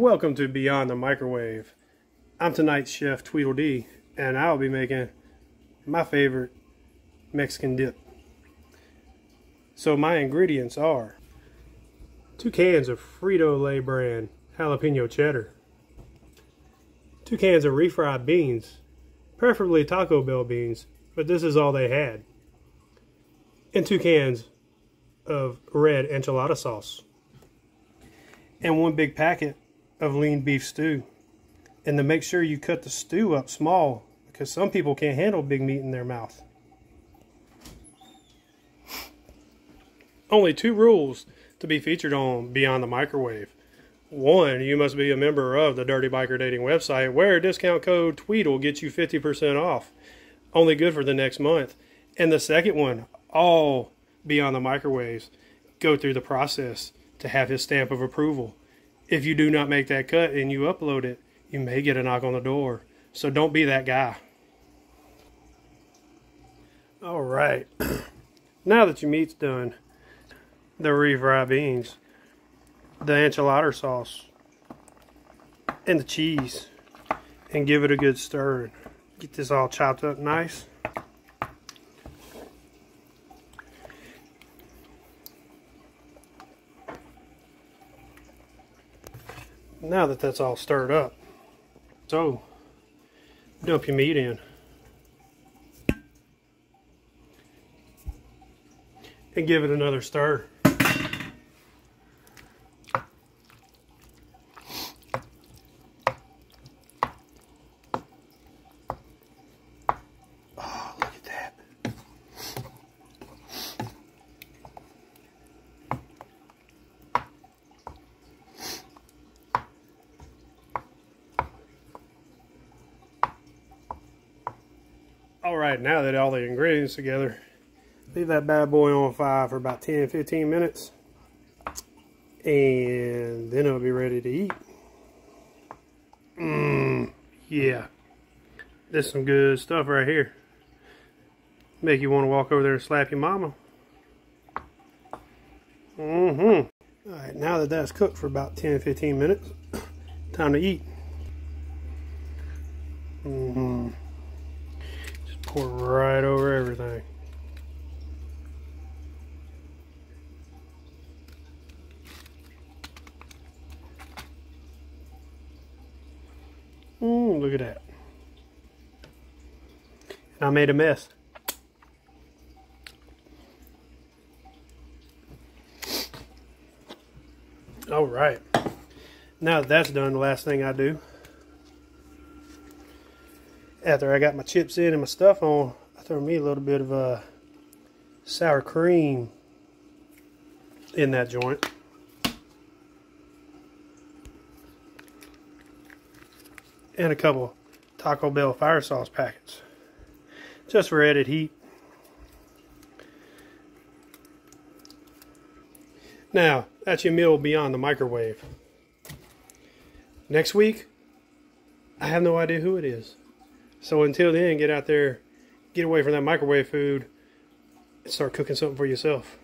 Welcome to Beyond the Microwave. I'm tonight's chef Tweedledee, and I'll be making my favorite Mexican dip. So my ingredients are two cans of Frito-Lay brand jalapeno cheddar, two cans of refried beans, preferably Taco Bell beans, but this is all they had, and two cans of red enchilada sauce, and one big packet of lean beef stew. And to make sure you cut the stew up small because some people can't handle big meat in their mouth. Only two rules to be featured on Beyond the Microwave. One, you must be a member of the Dirty Biker Dating website where discount code Tweedle gets you 50% off. Only good for the next month. And the second one, all Beyond the Microwaves go through the process to have his stamp of approval. If you do not make that cut and you upload it, you may get a knock on the door. So don't be that guy. All right. now that your meat's done, the refried beans, the enchilada sauce, and the cheese, and give it a good stir. Get this all chopped up nice. Now that that's all stirred up, so dump your meat in. And give it another stir. All right, now that all the ingredients together, leave that bad boy on fire for about 10, 15 minutes. And then it'll be ready to eat. Mmm, yeah. This is some good stuff right here. Make you want to walk over there and slap your mama. Mm-hmm. All right, now that that's cooked for about 10, 15 minutes, time to eat. Mm-hmm. Pour right over everything. Mmm, look at that. And I made a mess. All right. Now that that's done, the last thing I do, after I got my chips in and my stuff on, I throw me a little bit of uh, sour cream in that joint. And a couple Taco Bell fire sauce packets. Just for added heat. Now, that's your meal beyond the microwave. Next week, I have no idea who it is. So until then, get out there, get away from that microwave food, and start cooking something for yourself.